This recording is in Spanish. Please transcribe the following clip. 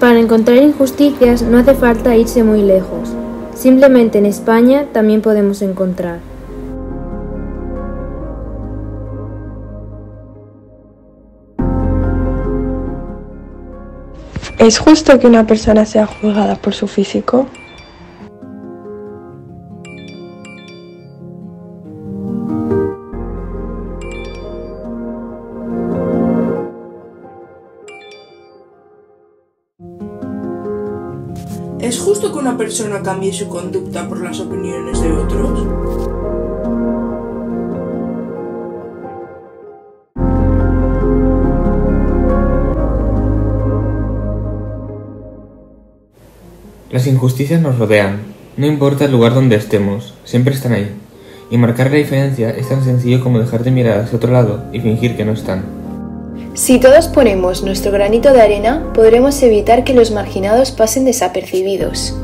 Para encontrar injusticias no hace falta irse muy lejos. Simplemente en España también podemos encontrar. ¿Es justo que una persona sea juzgada por su físico? ¿Es justo que una persona cambie su conducta por las opiniones de otros? Las injusticias nos rodean, no importa el lugar donde estemos, siempre están ahí. Y marcar la diferencia es tan sencillo como dejar de mirar hacia otro lado y fingir que no están. Si todos ponemos nuestro granito de arena, podremos evitar que los marginados pasen desapercibidos.